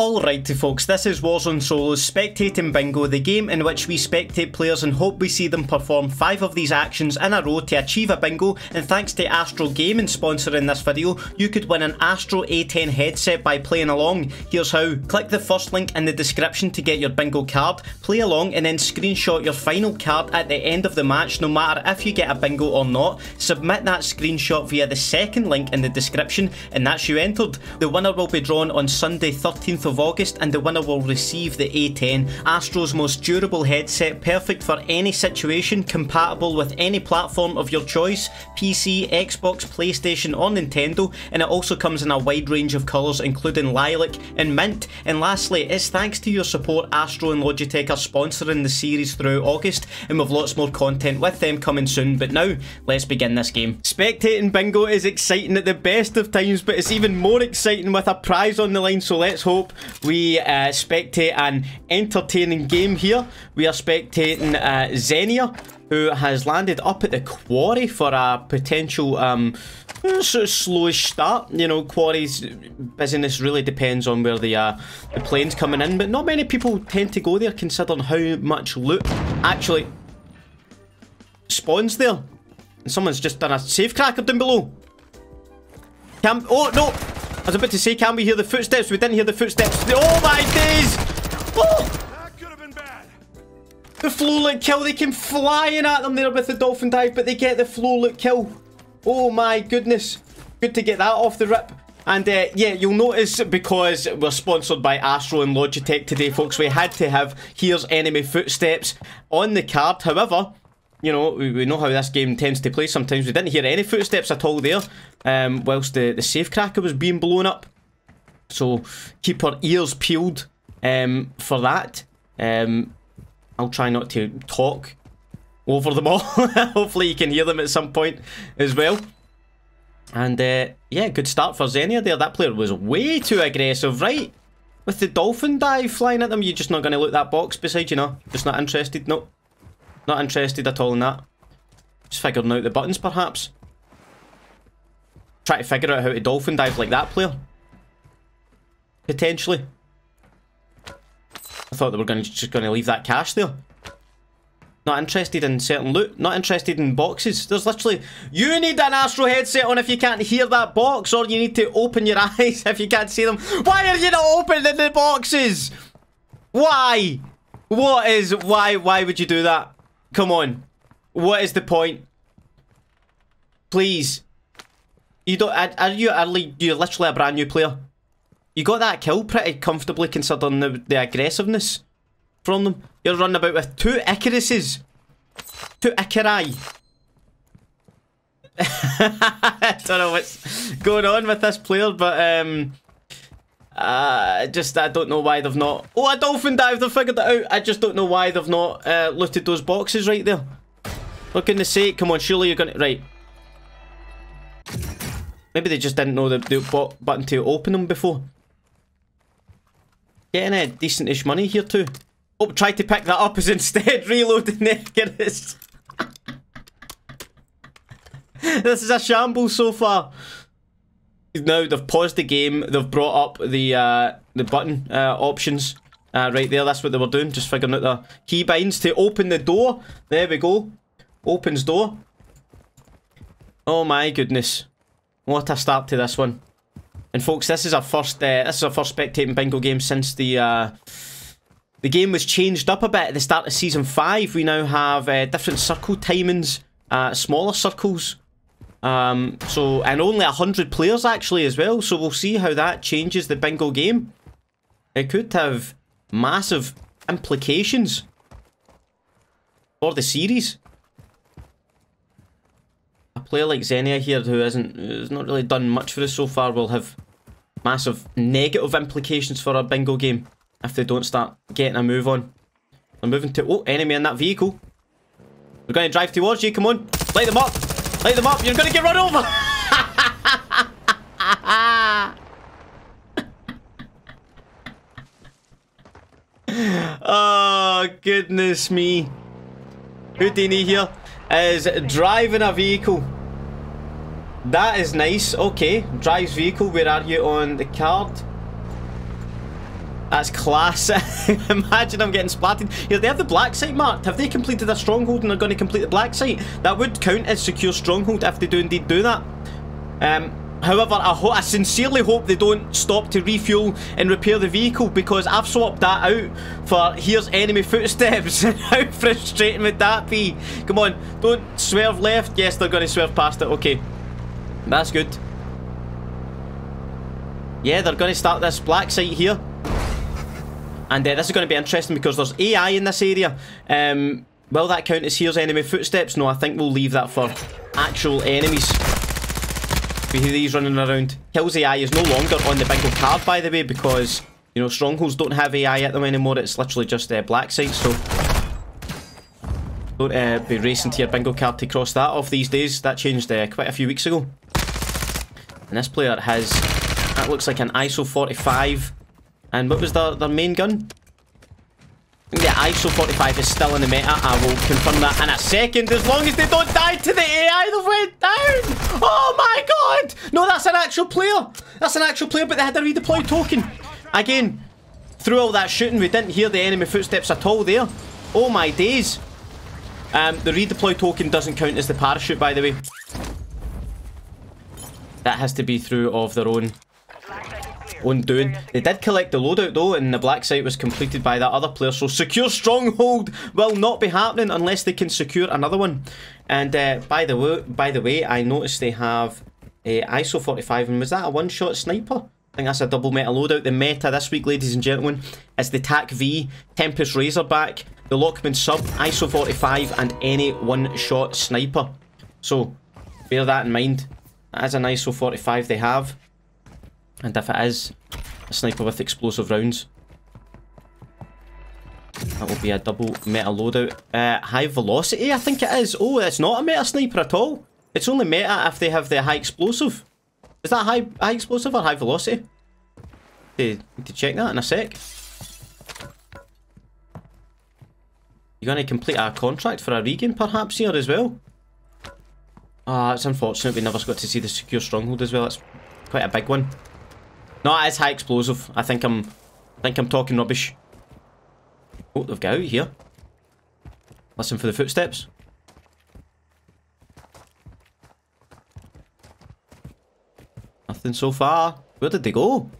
Alrighty folks, this is Warzone Solo's Spectating Bingo, the game in which we spectate players and hope we see them perform 5 of these actions in a row to achieve a bingo and thanks to Astro Gaming sponsoring this video, you could win an Astro A10 headset by playing along. Here's how. Click the first link in the description to get your bingo card, play along and then screenshot your final card at the end of the match no matter if you get a bingo or not. Submit that screenshot via the second link in the description and that's you entered. The winner will be drawn on Sunday 13th of August and the winner will receive the A10, Astro's most durable headset, perfect for any situation, compatible with any platform of your choice, PC, Xbox, PlayStation or Nintendo, and it also comes in a wide range of colours including lilac and mint. And lastly, it's thanks to your support Astro and Logitech are sponsoring the series throughout August, and we've lots more content with them coming soon, but now, let's begin this game. Spectating bingo is exciting at the best of times, but it's even more exciting with a prize on the line, so let's hope we uh, spectate an entertaining game here. We are spectating uh, Xenia, who has landed up at the quarry for a potential um, sort of slowish start. You know, quarry's business really depends on where the, uh, the plane's coming in, but not many people tend to go there considering how much loot actually spawns there. And someone's just done a safe cracker down below. Can oh, no! I was about to say, can we hear the footsteps? We didn't hear the footsteps. Oh my days! Oh! The Flawless kill, they came flying at them there with the dolphin dive, but they get the Flawless kill. Oh my goodness. Good to get that off the rip. And uh, yeah, you'll notice because we're sponsored by Astro and Logitech today, folks, we had to have Here's Enemy Footsteps on the card. However, you know, we, we know how this game tends to play sometimes. We didn't hear any footsteps at all there, um, whilst the, the safe cracker was being blown up. So keep our ears peeled um, for that. Um, I'll try not to talk over them all. Hopefully you can hear them at some point as well. And uh, yeah, good start for Xenia there. That player was way too aggressive, right? With the dolphin dive flying at them, you're just not going to look that box beside you, know? Just not interested, no. Not interested at all in that. Just figuring out the buttons, perhaps. Try to figure out how to dolphin dive like that player. Potentially. I thought they were gonna, just going to leave that cash there. Not interested in certain loot. Not interested in boxes. There's literally... You need an Astro headset on if you can't hear that box. Or you need to open your eyes if you can't see them. Why are you not opening the boxes? Why? What is... Why, why would you do that? Come on. What is the point? Please. You don't... Are, are you... Are you literally a brand new player? You got that kill pretty comfortably considering the, the aggressiveness from them. You're running about with two Icaruses. Two Icari. I don't know what's going on with this player, but um, uh, just I don't know why they've not. Oh, a dolphin dive! They've figured it out. I just don't know why they've not uh, looted those boxes right there. For goodness sake, come on! Surely you're gonna right. Maybe they just didn't know the, the button to open them before. Getting a decentish money here too. Oh, try to pick that up as instead reloading the this is a shambles so far. Now they've paused the game. They've brought up the uh, the button uh, options uh, right there. That's what they were doing. Just figuring out the keybinds to open the door. There we go. Opens door. Oh my goodness. What a start to this one. And folks, this is our first uh, this is our first spectating bingo game since the uh, the game was changed up a bit at the start of season five. We now have uh, different circle timings, uh, smaller circles um, so, and only 100 players actually as well, so we'll see how that changes the bingo game. It could have massive implications for the series. A player like Xenia here who hasn't has not really done much for us so far will have massive negative implications for our bingo game if they don't start getting a move on. We're moving to... Oh, enemy in that vehicle. We're going to drive towards you, come on. Light them up. Light them up, you're gonna get run over! oh, goodness me. Houdini here is driving a vehicle. That is nice. Okay, drives vehicle. Where are you on the card? That's class. Imagine I'm getting splatted. Here, they have the black site marked. Have they completed a stronghold and are going to complete the black site? That would count as secure stronghold if they do indeed do that. Um, however, I, I, sincerely hope they don't stop to refuel and repair the vehicle because I've swapped that out for here's enemy footsteps. How frustrating would that be? Come on, don't swerve left. Yes, they're going to swerve past it. Okay, that's good. Yeah, they're going to start this black site here. And uh, this is going to be interesting because there's AI in this area. Um, will that count as here's enemy footsteps? No, I think we'll leave that for actual enemies. We hear these running around. Kills AI is no longer on the bingo card, by the way, because, you know, strongholds don't have AI at them anymore. It's literally just uh, black sites, so... Don't uh, be racing to your bingo card to cross that off these days. That changed uh, quite a few weeks ago. And this player has... That looks like an ISO 45 and what was their, their main gun? The ISO 45 is still in the meta. I will confirm that in a second. As long as they don't die to the AI that went down. Oh my god. No, that's an actual player. That's an actual player, but they had a redeploy token. Again, through all that shooting, we didn't hear the enemy footsteps at all there. Oh my days. Um, the redeploy token doesn't count as the parachute, by the way. That has to be through of their own own doing. They did collect the loadout though, and the black site was completed by that other player. So secure stronghold will not be happening unless they can secure another one. And uh, by the way, by the way, I noticed they have a ISO 45, and was that a one-shot sniper? I think that's a double meta loadout. The meta this week, ladies and gentlemen, is the TAC V, Tempus Razorback, the Lachmann Sub, ISO 45, and any one-shot sniper. So, bear that in mind. That is an ISO 45 they have. And if it is a sniper with explosive rounds, that will be a double meta loadout. Uh, high velocity, I think it is. Oh, it's not a meta sniper at all. It's only meta if they have the high explosive. Is that high high explosive or high velocity? Need to check that in a sec. You're going to complete our contract for a regain perhaps here as well? Ah, it's unfortunate we never got to see the secure stronghold as well. It's quite a big one. No, it is high explosive. I think I'm I think I'm talking rubbish. Oh, they've got out here. Listen for the footsteps. Nothing so far. Where did they go?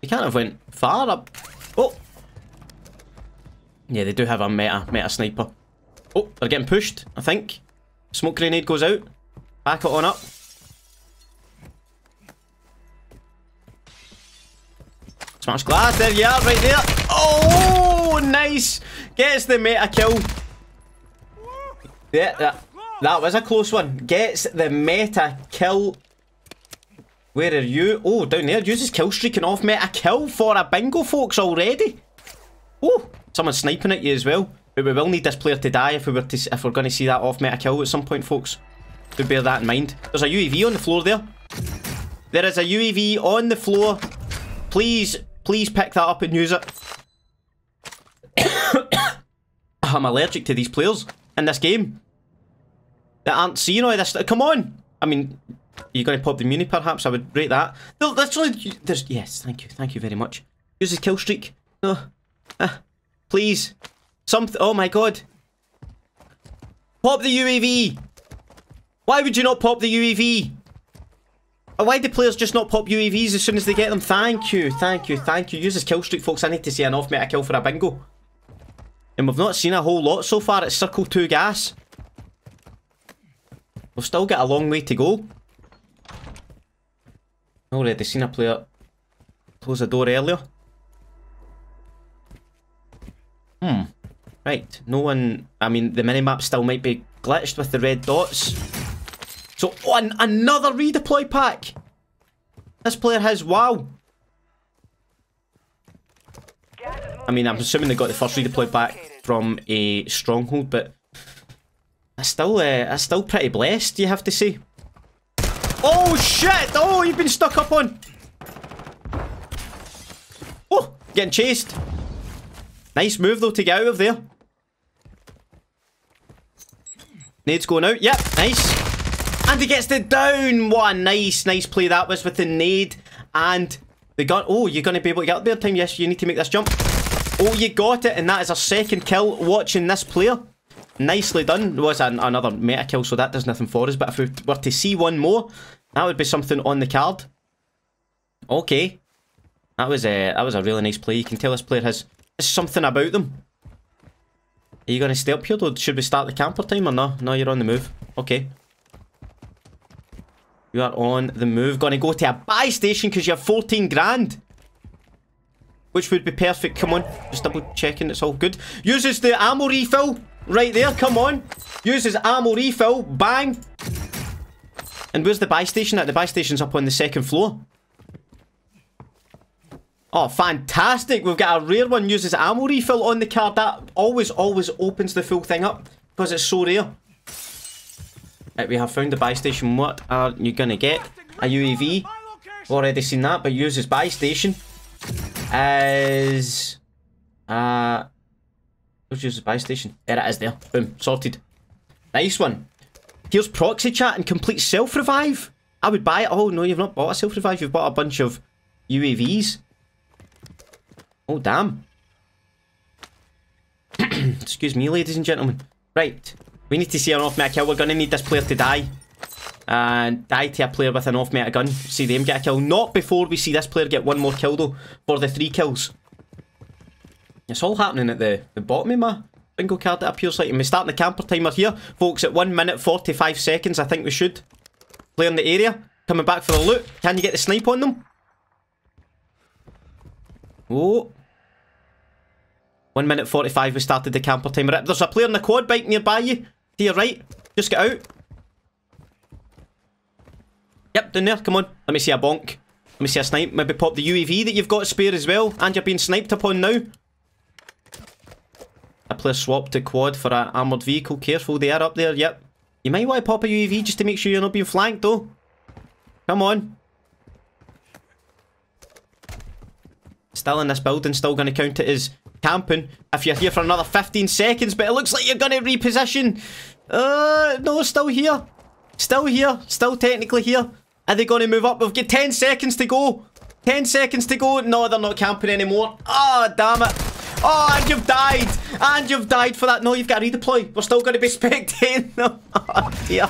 They can't have went far up. Oh! Yeah, they do have a meta, meta sniper. Oh, they're getting pushed, I think. Smoke grenade goes out. Back it on up. Smash glass, there you are, right there. Oh, nice. Gets the meta kill. Yeah, that, that was a close one. Gets the er meta kill. Where are you? Oh, down there. Uses kill streaking off meta kill for a bingo, folks, already. Uh, oh, someone's er sniping at you as well. But we will need this player to die if we were to, if we're going to see that off meta kill at some point, folks. Do bear that in mind. There's a UAV on the floor there. There is a UAV on the floor. Please Please pick that up and use it. I'm allergic to these players in this game. That aren't seeing all this. Come on! I mean, you're going to pop the muni perhaps? I would rate that. No, literally, there's... Yes, thank you. Thank you very much. Use his kill streak. No. Uh, please. Something... Oh my god. Pop the UAV! Why would you not pop the UAV? Why do players just not pop UAVs as soon as they get them? Thank you, thank you, thank you. Use this kill streak, folks. I need to see an off-meta kill for a bingo. And we've not seen a whole lot so far. It's Circle 2 gas. We've still got a long way to go. Already seen a player close the door earlier. Hmm. Right. No one... I mean, the minimap still might be glitched with the red dots. So, on another redeploy pack. This player has wow. I mean, I'm assuming they got the first redeploy back from a stronghold, but that's still, uh, that's still pretty blessed, you have to say. Oh shit! Oh, you've been stuck up on. Oh, getting chased. Nice move though to get out of there. Nade's going out. Yep, nice. And he gets the down. What a nice, nice play that was with the nade. And The gun. Oh, you're going to be able to get up there time. Yes, you need to make this jump. Oh, you got it. And that is a second kill watching this player. Nicely done. Was an, another meta kill, so that does nothing for us. But if we were to see one more, that would be something on the card. Okay. That was a that was a really nice play. You can tell this player has something about them. Are you going to stay up here though? Should we start the camper time or no? No, you're on the move. Okay. You are on the move. Gonna go to a buy station because you have 14 grand. Which would be perfect. Come on. Just double checking it's all good. Uses the ammo refill. Right there. Come on. Uses ammo refill. Bang. And where's the buy station at? The buy station's up on the second floor. Oh, fantastic. We've got a rare one. Uses ammo refill on the card. That always, always opens the full thing up. Because it's so rare. We have found the buy station. What are you gonna get? A UAV. Already seen that, but uses buy station as uh let's use the buy station. There it is there. Boom. Sorted. Nice one. Here's proxy chat and complete self-revive. I would buy it. Oh no, you've not bought a self-revive, you've bought a bunch of UAVs. Oh damn. Excuse me, ladies and gentlemen. Right. We need to see an off-meta kill. We're going to need this player to die. And die to a player with an off-meta gun. See them get a kill. Not before we see this player get one more kill, though. For the three kills. It's all happening at the, the bottom of my bingo card, it appears like. And we're starting the camper timer here. Folks, at 1 minute 45 seconds, I think we should. Play in the area. Coming back for the loot. Can you get the snipe on them? Oh. 1 minute 45 we started the camper timer. There's a player in the quad bike nearby you. To your right. Just get out. Yep, down there. Come on. Let me see a bonk. Let me see a snipe. Maybe pop the UAV that you've got spare as well. And you're being sniped upon now. A player swapped to quad for an armoured vehicle. Careful, they are up there. Yep. You might want to pop a UAV just to make sure you're not being flanked though. Come on. Still in this building. Still going to count it as camping if you're here for another 15 seconds, but it looks like you're going to reposition. Uh, no, still here. Still here. Still technically here. Are they going to move up? We've got 10 seconds to go. 10 seconds to go. No, they're not camping anymore. Ah, oh, damn it. Oh, and you've died. And you've died for that. No, you've got to redeploy. We're still going to be spectating them. Oh, dear.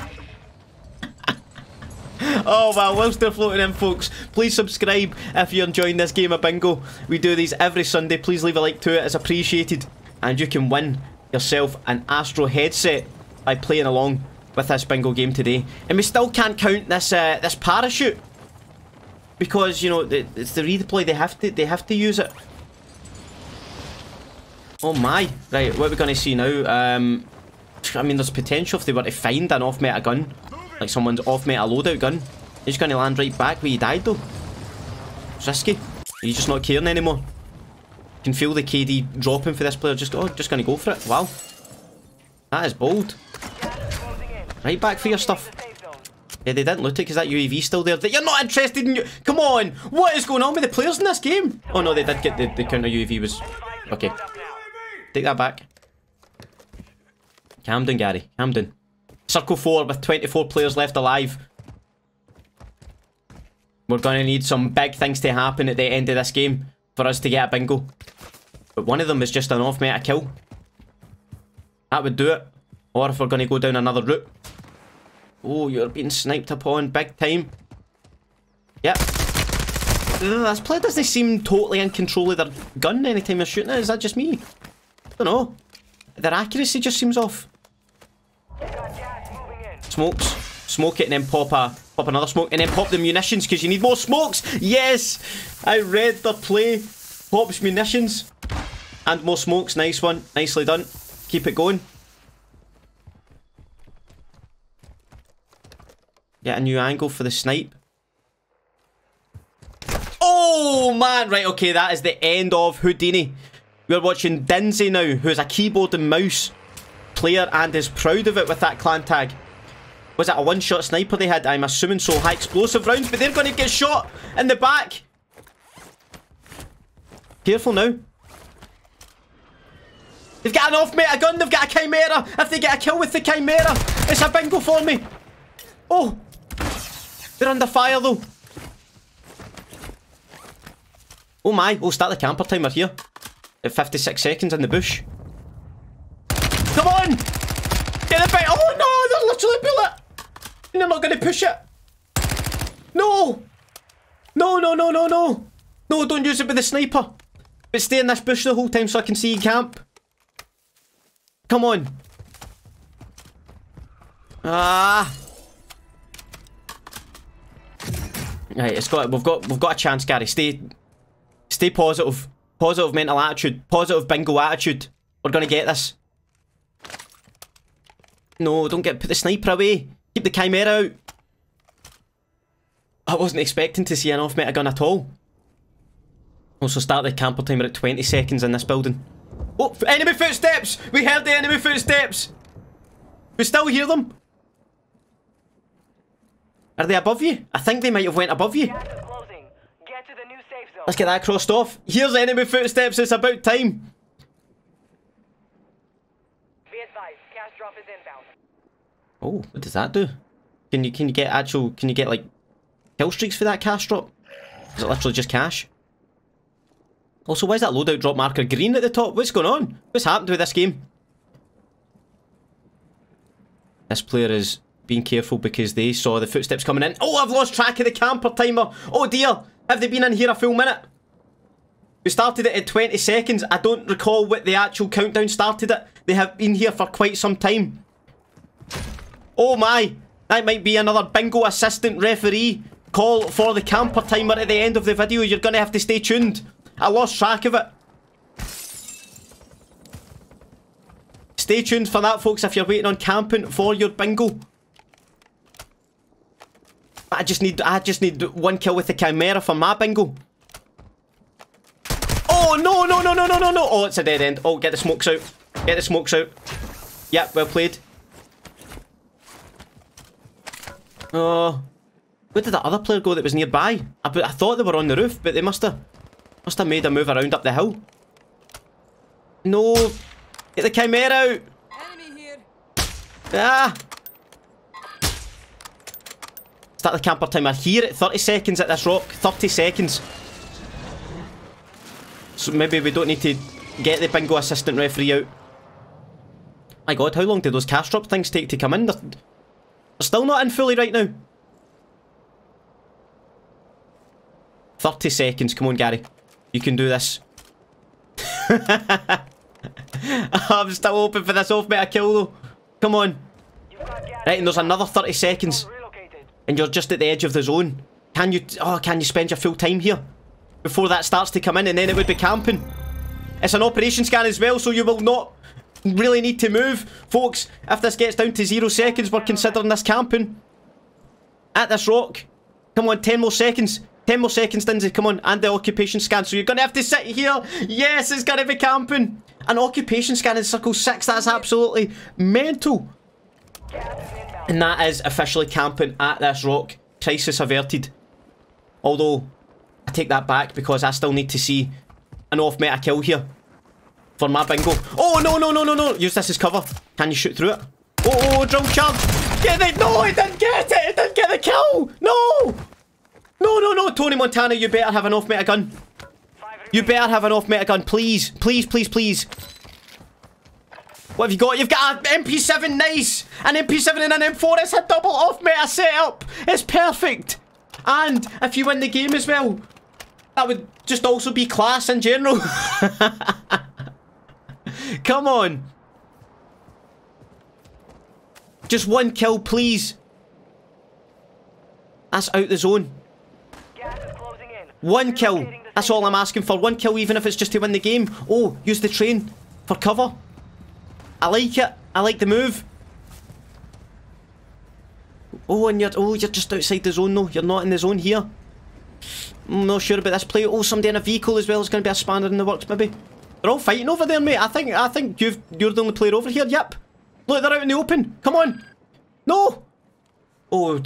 Oh well, whilst they're floating in folks, please subscribe if you're enjoying this game of bingo. We do these every Sunday, please leave a like to it, it's appreciated. And you can win yourself an Astro headset by playing along with this bingo game today. And we still can't count this uh, this parachute. Because, you know, it's the redeploy, they have to they have to use it. Oh my. Right, what are we going to see now? Um, I mean, there's potential if they were to find an off-meta gun like someone's off meta loadout gun. He's gonna land right back where you died though. It's risky. He's just not caring anymore? Can feel the KD dropping for this player. Just oh, just gonna go for it. Wow. That is bold. Right back for your stuff. Yeah, they didn't loot it because that UAV still there. That you're not interested in you. Come on. What is going on with the players in this game? Oh no, they did get the, the counter UAV was... Okay. Take that back. Camden, Gary. Camden. Circle 4 with 24 players left alive. We're going to need some big things to happen at the end of this game for us to get a bingo. But one of them is just an off-meta kill. That would do it. Or if we're going to go down another route. Oh, you're being sniped upon big time. Yep. This player doesn't seem totally in control of their gun anytime they're shooting it. Is that just me? I don't know. Their accuracy just seems off. Smokes. Smoke it and then pop a pop another smoke and then pop the munitions because you need more smokes. Yes! I read the play. Pops munitions. And more smokes. Nice one. Nicely done. Keep it going. Get a new angle for the snipe. Oh, man. Right, okay. That is the end of Houdini. We're watching Dinzy now, who is a keyboard and mouse player and is proud of it with that clan tag. Was that a one-shot sniper they had? I'm assuming so. High explosive rounds, but they're going to get shot in the back. Careful now. They've got an off-meta gun. They've got a Chimera. If they get a kill with the Chimera, it's a bingo for me. Oh. They're under fire, though. Oh my, we'll start the camper timer here. At 56 seconds in the bush. Come on! Get the bait! Oh no, they're literally bullet! And they're not going to push it. No! No, no, no, no, no! No, don't use it with the sniper. But stay in this bush the whole time so I can see you camp. Come on. Ah. Right, it's got we've got we've got a chance, Gary. Stay stay positive. Positive mental attitude. Positive bingo attitude. We're gonna get this. No, don't get put the sniper away. Keep the chimera out. I wasn't expecting to see an off meta gun at all. Also start the camper timer at 20 seconds in this building. Oh, enemy footsteps! We heard the enemy footsteps! We still hear them. Are they above you? I think they might have went above you. Let's get that crossed off. Here's enemy footsteps, it's about time. Oh, what does that do? Can you can you get actual can you get like kill streaks for that cash drop? Is it literally just cash? Also, why is that loadout drop marker green at the top? What's going on? What's happened with this game? This player is being careful because they saw the footsteps coming in. Oh, I've lost track of the camper timer. Oh dear. Have they been in here a full minute? We started it at 20 seconds. I don't recall what the actual countdown started at. They have been here for quite some time. Oh my. That might be another bingo assistant referee call for the camper timer at the end of the video. You're going to have to stay tuned. I lost track of it. Stay tuned for that, folks, if you're waiting on camping for your bingo. I just need I just need one kill with the Chimera for my bingo. Oh, no, no, no, no, no, no, no. Oh, it's a dead end. Oh, get the smokes out. Get the smokes out. Yep, well played. Oh. Where did that other player go that was nearby? I, I thought they were on the roof, but they must have must have made a move around up the hill. No. Get the chimera out. Enemy here. Ah. Start the camper timer here at 30 seconds at this rock. 30 seconds. So maybe we don't need to get the bingo assistant referee out. My god, how long did those cash drop things take to come in? They're, they're still not in fully right now. 30 seconds, come on Gary. You can do this. I'm still hoping for this off meta kill though. Come on. Right, and there's another 30 seconds and you're just at the edge of the zone. Can you, oh, can you spend your full time here? Before that starts to come in and then it would be camping. It's an operation scan as well, so you will not really need to move. Folks, if this gets down to zero seconds, we're considering this camping. At this rock. Come on, 10 more seconds. 10 more seconds, Lindsay, come on. And the occupation scan. So you're going to have to sit here. Yes, it's going to be camping. An occupation scan in circle 6. That's absolutely mental. And that is officially camping at this rock. Crisis averted. Although, I take that back because I still need to see an off-meta kill here. For my bingo. Oh, no, no, no, no, no. Use this as cover. Can you shoot through it? Oh, oh drill charge. Get it. No, it didn't get it. It didn't get the kill. No. No, no, no. Tony Montana, you better have an off-meta gun. You better have an off-meta gun. Please. Please, please, please. What have you got? You've got an MP7, nice! An MP7 and an M4, it's a double off meta setup! It's perfect! And if you win the game as well, that would just also be class in general. Come on. Just one kill, please. That's out the zone. One kill. That's all I'm asking for. One kill, even if it's just to win the game. Oh, use the train for cover. I like it. I like the move. Oh, and you're oh you're just outside the zone though. You're not in the zone here. I'm not sure about this play. Oh, somebody in a vehicle as well is going to be a spanner in the works, maybe. They're all fighting over there, mate. I think I think you've you're the only player over here. Yep. Look, they're out in the open. Come on. No. Oh, I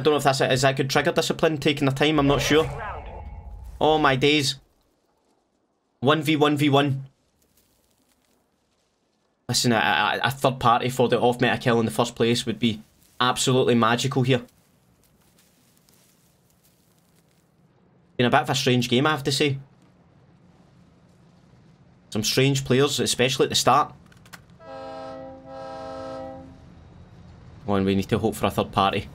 don't know if that's it. Is that good trigger discipline taking the time? I'm not sure. Oh my days. 1v1v1. Listen, a, a, third party for the off-meta kill in the first place would be absolutely magical here. Been a bit of a strange game, I have to say. Some strange players, especially at the start. One, we need to hope for a third party.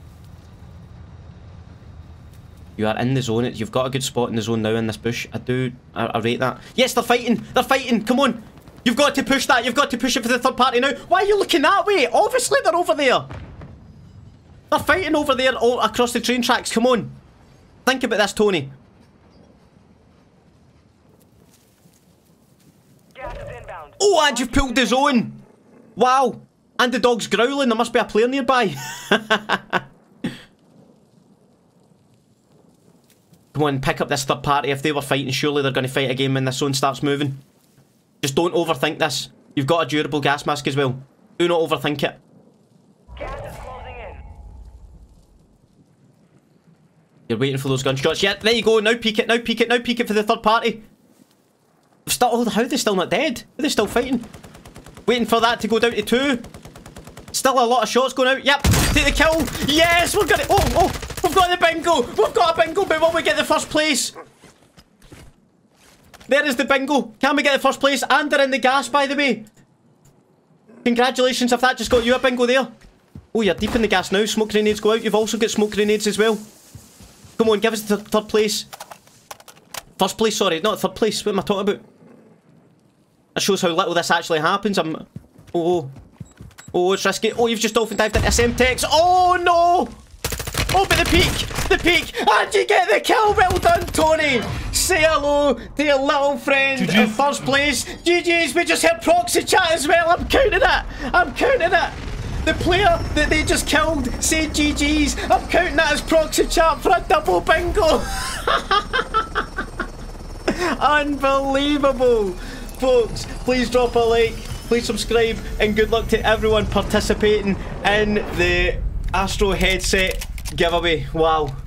You are in the zone. You've got a good spot in the zone now in this bush. I do... I, I rate that. Yes, they're fighting! They're fighting! Come on! You've got to push that! You've got to push it for the third party now! Why are you looking that way? Obviously they're over there! They're fighting over there all across the train tracks. Come on! Think about this, Tony. Oh, and you've pulled his own. Wow! And the dog's growling. There must be a player nearby. Come on, pick up this third party. If they were fighting, surely they're going to fight again when this zone starts moving. Just don't overthink this. You've got a durable gas mask as well. Do not overthink it. You're waiting for those gunshots. Yeah, there you go. Now peek it, now peek it, now peek it for the third party. Still, how are they still not dead? Are they still fighting? Waiting for that to go down to two. Still a lot of shots going out. Yep, take the kill. Yes, we're gonna... Oh, oh, we've got the bingo. We've got a bingo, but will we get the first place? There is the bingo. Can we get the first place? And they're in the gas, by the way. Congratulations if that just got you a bingo there. Oh, you're deep in the gas now. Smoke grenades go out. You've also got smoke grenades as well. Come on, give us the th third place. First place, sorry. Not third place. What am I talking about? That shows how little this actually happens. I'm... Oh. Oh, oh it's risky. Oh, you've just dolphin dived into Semtex. Oh, no! Oh, but the peek! The peek! And you get the kill! Well done, Tony! Say hello to your little friend in first place. GG's, we just hit proxy chat as well. I'm counting it! I'm counting it! The player that they just killed said GG's. I'm counting that as proxy chat for a double bingo. Unbelievable. Folks, please drop a like, please subscribe, and good luck to everyone participating in the Astro headset giveaway. Wow.